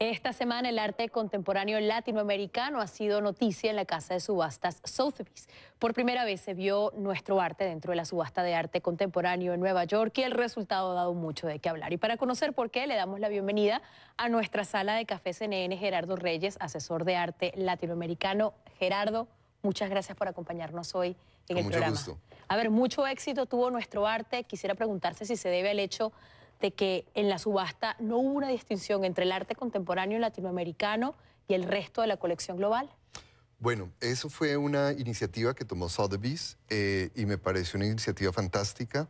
Esta semana el arte contemporáneo latinoamericano ha sido noticia en la casa de subastas Sotheby's. Por primera vez se vio nuestro arte dentro de la subasta de arte contemporáneo en Nueva York y el resultado ha dado mucho de qué hablar. Y para conocer por qué le damos la bienvenida a nuestra sala de café CNN Gerardo Reyes, asesor de arte latinoamericano. Gerardo, muchas gracias por acompañarnos hoy en Con el mucho programa. gusto. A ver, mucho éxito tuvo nuestro arte. Quisiera preguntarse si se debe al hecho de que en la subasta no hubo una distinción entre el arte contemporáneo latinoamericano y el resto de la colección global. Bueno, eso fue una iniciativa que tomó Sotheby's eh, y me pareció una iniciativa fantástica.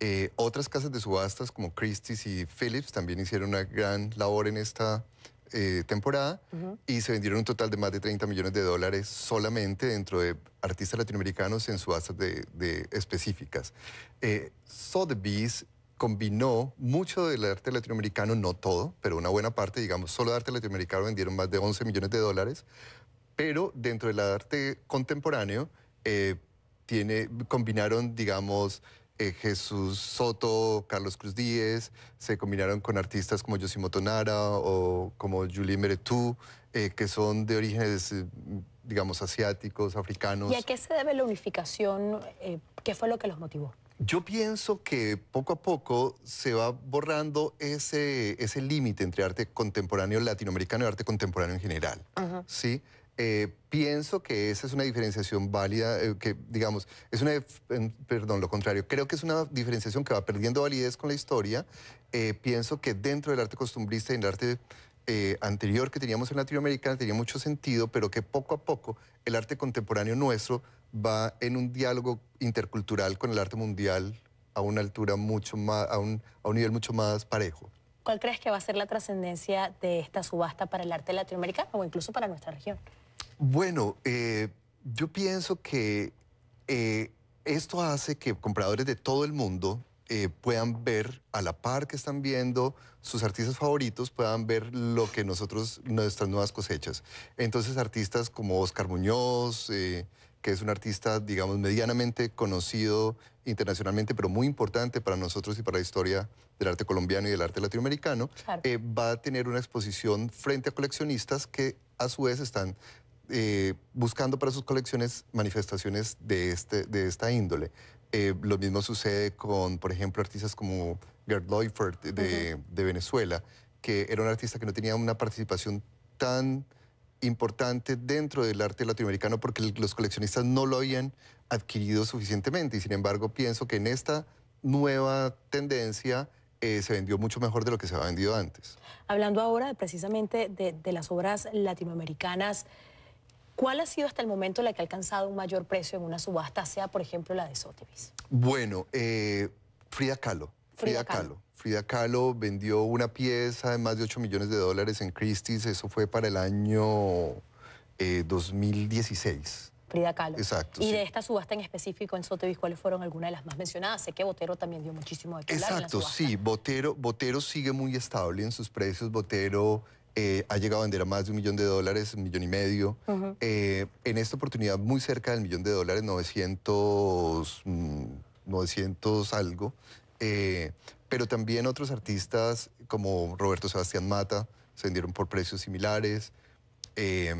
Eh, otras casas de subastas como Christie's y Phillips también hicieron una gran labor en esta eh, temporada y se vendieron un total de más de 30 millones de dólares solamente dentro de artistas latinoamericanos en subastas de, de específicas. Eh, Sotheby's combinó mucho del arte latinoamericano, no todo, pero una buena parte, digamos, solo de arte latinoamericano vendieron más de 11 millones de dólares, pero dentro del arte contemporáneo eh, tiene, combinaron, digamos, eh, Jesús Soto, Carlos Cruz Díez, se combinaron con artistas como Yoshimoto Nara o como Julie Meretu, eh, que son de orígenes, eh, digamos, asiáticos, africanos. ¿Y a qué se debe la unificación? Eh, ¿Qué fue lo que los motivó? Yo pienso que poco a poco se va borrando ese, ese límite entre arte contemporáneo latinoamericano y arte contemporáneo en general. ¿sí? Eh, pienso que esa es una diferenciación válida, eh, que digamos, es una, perdón, lo contrario, creo que es una diferenciación que va perdiendo validez con la historia. Eh, pienso que dentro del arte costumbrista y el arte eh, anterior que teníamos en Latinoamérica tenía mucho sentido, pero que poco a poco el arte contemporáneo nuestro va en un diálogo intercultural con el arte mundial a una altura mucho más, a un, a un nivel mucho más parejo. ¿Cuál crees que va a ser la trascendencia de esta subasta para el arte latinoamericano o incluso para nuestra región? Bueno, eh, yo pienso que eh, esto hace que compradores de todo el mundo eh, puedan ver a la par que están viendo sus artistas favoritos, puedan ver lo que nosotros, nuestras nuevas cosechas. Entonces, artistas como Oscar Muñoz, eh, que es un artista, digamos, medianamente conocido internacionalmente, pero muy importante para nosotros y para la historia del arte colombiano y del arte latinoamericano, Claro. eh, va a tener una exposición frente a coleccionistas que a su vez están eh, buscando para sus colecciones manifestaciones de, este, de esta índole. Eh, lo mismo sucede con, por ejemplo, artistas como Gerd Leufert de, de Venezuela, que era un artista que no tenía una participación tan importante dentro del arte latinoamericano porque los coleccionistas no lo habían adquirido suficientemente y sin embargo pienso que en esta nueva tendencia eh, se vendió mucho mejor de lo que se había vendido antes. Hablando ahora precisamente de, de las obras latinoamericanas, ¿cuál ha sido hasta el momento la que ha alcanzado un mayor precio en una subasta, sea por ejemplo la de Sotheby's? Bueno, eh, Frida Kahlo. Frida Frida Kahlo. Kahlo. Frida Kahlo vendió una pieza de más de 8 millones de dólares en Christie's. Eso fue para el año eh, 2016. Frida Kahlo. Exacto, Y sí. de esta subasta en específico en Sotheby's, ¿cuáles fueron algunas de las más mencionadas? Sé que Botero también dio muchísimo de en la Exacto, sí. Botero, Botero sigue muy estable en sus precios. Botero eh, ha llegado a vender a más de un millón de dólares, un millón y medio. Eh, en esta oportunidad muy cerca del millón de dólares, 900, mm, 900 algo. Eh, pero también otros artistas como Roberto Sebastián Mata se vendieron por precios similares. Eh,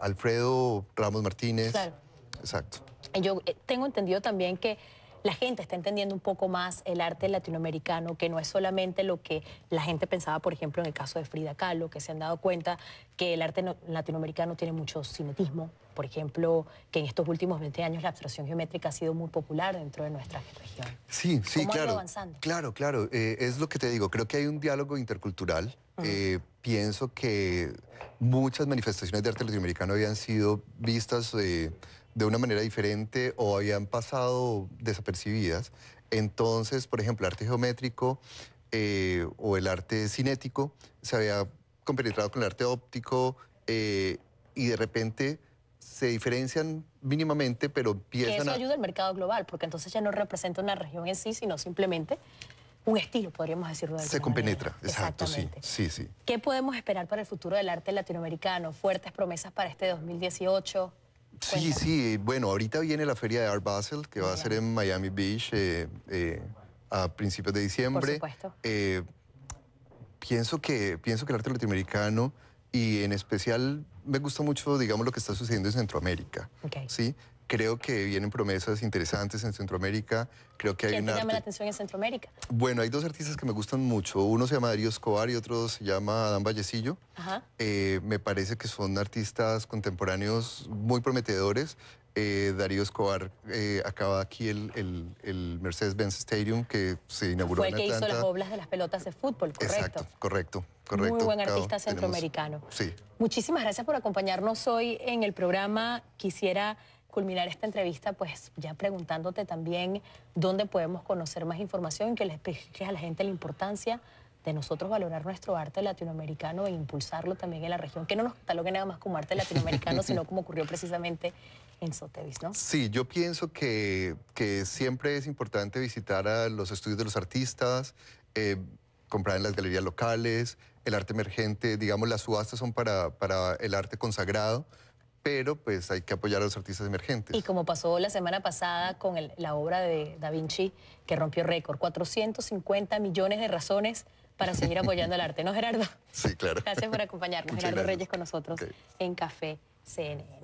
Alfredo Ramos Martínez. Claro. Exacto. Yo tengo entendido también que la gente está entendiendo un poco más el arte latinoamericano, que no es solamente lo que la gente pensaba, por ejemplo, en el caso de Frida Kahlo, que se han dado cuenta que el arte no- latinoamericano tiene mucho cinetismo. Por ejemplo, que en estos últimos 20 años la abstracción geométrica ha sido muy popular dentro de nuestra región. Sí, sí, ¿Cómo ha ido claro. avanzando? Claro, claro. eh, es lo que te digo. Creo que hay un diálogo intercultural. Eh, pienso que muchas manifestaciones de arte latinoamericano habían sido vistas eh, de una manera diferente o habían pasado desapercibidas. Entonces, por ejemplo, el arte geométrico eh, o el arte cinético se había compenetrado con el arte óptico eh, y de repente se diferencian mínimamente, pero Que empiezan eso a... ayuda al mercado global, porque entonces ya no representa una región en sí, sino simplemente un estilo, podríamos decirlo de Se compenetra, manera. exacto, sí, sí, sí. ¿Qué podemos esperar para el futuro del arte latinoamericano? Fuertes promesas para este 2018. Sí, sí, bueno, ahorita viene la feria de Art Basel, que va a ser en Miami Beach eh, eh, a principios de diciembre. supuesto. Eh, Pienso que, pienso que el arte latinoamericano y en especial me gusta mucho, digamos, lo que está sucediendo en Centroamérica. Ok. ¿sí? Creo que vienen promesas interesantes en Centroamérica. Creo que hay ¿Quién un te arte... llama la atención en Centroamérica? Bueno, hay dos artistas que me gustan mucho. Uno se llama Darío Escobar y otro se llama Adán Vallecillo. Ajá. Eh, me parece que son artistas contemporáneos muy prometedores. Eh, Darío Escobar eh, acaba aquí el, el- el Mercedes-Benz Stadium que se inauguró Fue el en que hizo las obras de las pelotas de fútbol, correcto. Exacto, correcto, correcto. Muy buen artista centroamericano. Sí. Muchísimas gracias por acompañarnos hoy en el programa. Quisiera culminar esta entrevista pues ya preguntándote también dónde podemos conocer más información, que le expliques a la gente la importancia de nosotros valorar nuestro arte latinoamericano e impulsarlo también en la región, que no nos catalogue nada más como arte latinoamericano, sino como ocurrió precisamente en Sotheby's, ¿no? Sí, yo pienso que, que siempre es importante visitar a los estudios de los artistas, eh, comprar en las galerías locales, el arte emergente, digamos, las subastas son para, para el arte consagrado, pero pues hay que apoyar a los artistas emergentes. Y como pasó la semana pasada con el- la obra de Da Vinci, que rompió récord, 450 millones de razones para seguir apoyando el arte, ¿no, Gerardo? Sí, claro. Gracias por acompañarnos, Muchas Gerardo gracias. Reyes, con nosotros en Café CNN.